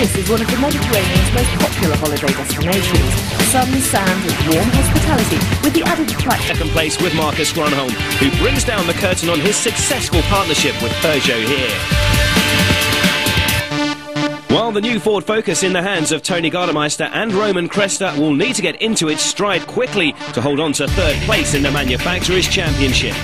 This is one of the Mediterranean's most popular holiday destinations, Warm hospitality with the added. Second place with Marcus Gronholm, who brings down the curtain on his successful partnership with Peugeot here. While the new Ford Focus in the hands of Toni Gardemeister and Roman Kresta will need to get into its stride quickly to hold on to third place in the Manufacturers' Championship.